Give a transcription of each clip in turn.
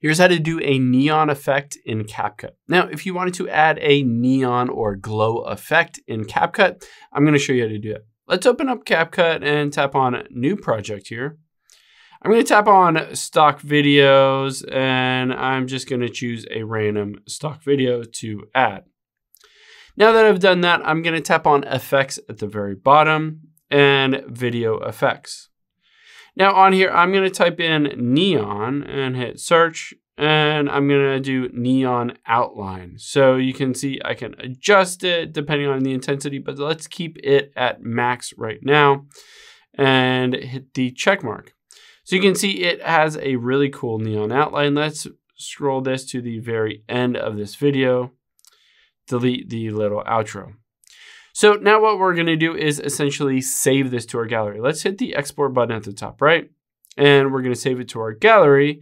Here's how to do a neon effect in CapCut. Now, if you wanted to add a neon or glow effect in CapCut, I'm gonna show you how to do it. Let's open up CapCut and tap on New Project here. I'm gonna tap on Stock Videos and I'm just gonna choose a random stock video to add. Now that I've done that, I'm gonna tap on Effects at the very bottom and Video Effects. Now on here, I'm gonna type in neon and hit search and I'm gonna do neon outline. So you can see I can adjust it depending on the intensity, but let's keep it at max right now and hit the check mark. So you can see it has a really cool neon outline. Let's scroll this to the very end of this video, delete the little outro. So now what we're gonna do is essentially save this to our gallery. Let's hit the export button at the top right, and we're gonna save it to our gallery.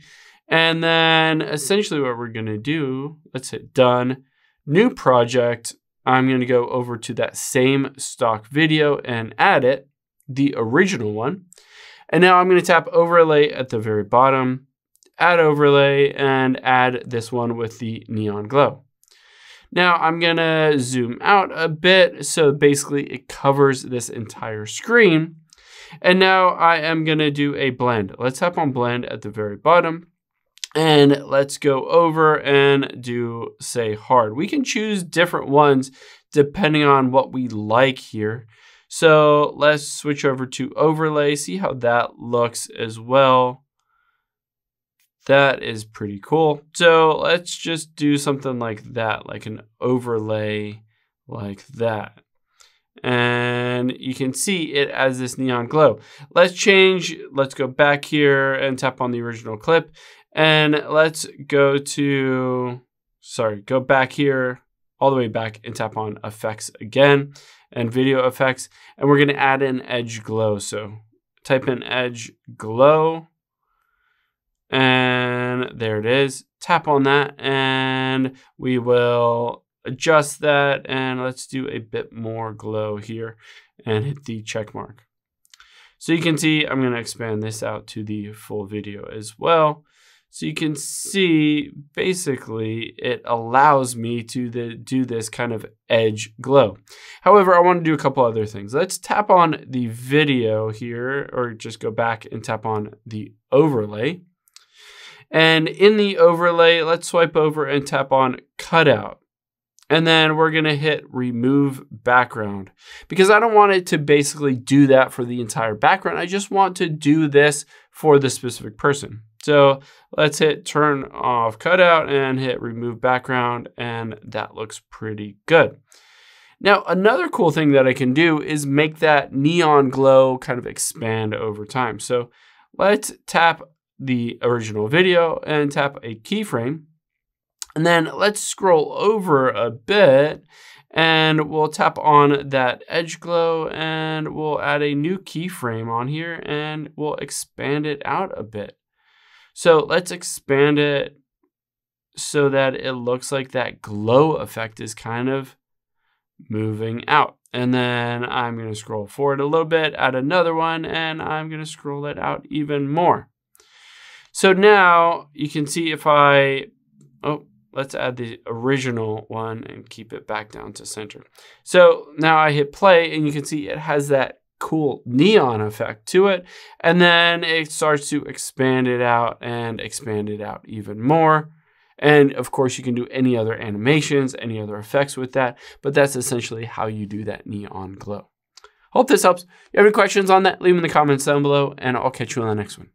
And then essentially what we're gonna do, let's hit done, new project. I'm gonna go over to that same stock video and add it, the original one. And now I'm gonna tap overlay at the very bottom, add overlay, and add this one with the neon glow. Now I'm gonna zoom out a bit so basically it covers this entire screen. And now I am gonna do a blend. Let's tap on blend at the very bottom and let's go over and do say hard. We can choose different ones depending on what we like here. So let's switch over to overlay, see how that looks as well. That is pretty cool. So let's just do something like that, like an overlay like that. And you can see it as this neon glow. Let's change, let's go back here and tap on the original clip. And let's go to, sorry, go back here, all the way back and tap on effects again and video effects. And we're gonna add an edge glow. So type in edge glow and there it is. Tap on that and we will adjust that and let's do a bit more glow here and hit the check mark. So you can see I'm going to expand this out to the full video as well. So you can see basically it allows me to the, do this kind of edge glow. However, I want to do a couple other things. Let's tap on the video here or just go back and tap on the overlay. And in the overlay, let's swipe over and tap on cutout. And then we're gonna hit remove background because I don't want it to basically do that for the entire background. I just want to do this for the specific person. So let's hit turn off cutout and hit remove background and that looks pretty good. Now, another cool thing that I can do is make that neon glow kind of expand over time. So let's tap the original video and tap a keyframe. And then let's scroll over a bit and we'll tap on that edge glow and we'll add a new keyframe on here and we'll expand it out a bit. So let's expand it so that it looks like that glow effect is kind of moving out. And then I'm going to scroll forward a little bit, add another one, and I'm going to scroll it out even more. So now you can see if I, oh, let's add the original one and keep it back down to center. So now I hit play and you can see it has that cool neon effect to it. And then it starts to expand it out and expand it out even more. And of course, you can do any other animations, any other effects with that, but that's essentially how you do that neon glow. Hope this helps. If you have any questions on that, leave them in the comments down below, and I'll catch you on the next one.